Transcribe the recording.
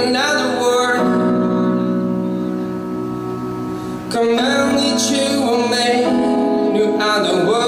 another world. Come and to you, a man, new other world.